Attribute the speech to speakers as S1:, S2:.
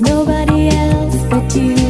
S1: nobody else but you.